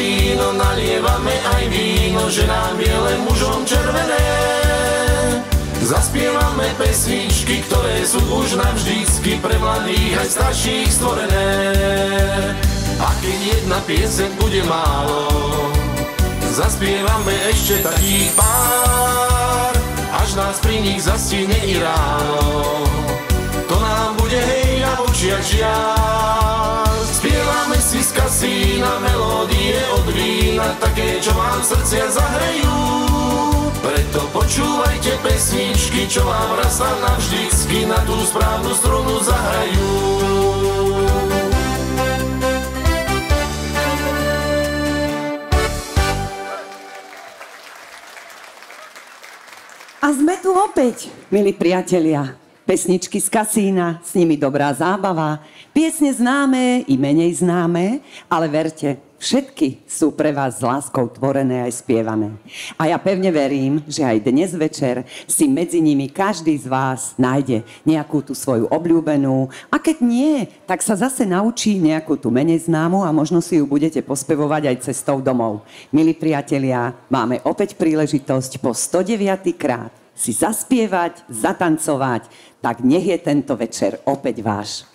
víno, nalievame aj víno, že nám biele mužom červené. Zaspievame pesničky, ktoré sú už navždycky pre mladých aj starších stvorené. A keď jedna pieseň bude málo, zaspievame ešte takých pár, až nás pri nich zastihne i ráno. To nám bude hej a očiach žiaľ. Z kasína melódie od vína, také, čo vám srdcia zahrejú. Preto počúvajte pesničky, čo vám raz a navždycky na tú správnu strunu zahrajú. A sme tu opäť, milí priatelia. Pesničky z kasína, s nimi dobrá zábava, piesne známe i menej známe, ale verte, všetky sú pre vás s láskou tvorené aj spievané. A ja pevne verím, že aj dnes večer si medzi nimi každý z vás nájde nejakú tú svoju obľúbenú a keď nie, tak sa zase naučí nejakú tú menej známu a možno si ju budete pospevovať aj cestou domov. Milí priatelia, máme opäť príležitosť po 109. krát si zaspievať, zatancovať, tak nech je tento večer opäť váš.